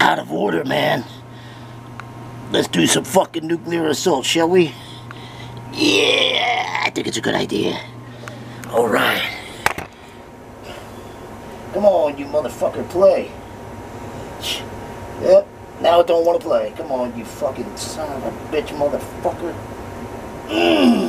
out of order, man. Let's do some fucking nuclear assault, shall we? Yeah, I think it's a good idea. All right. Come on, you motherfucker, play. Yep, now I don't want to play. Come on, you fucking son of a bitch motherfucker. Mm.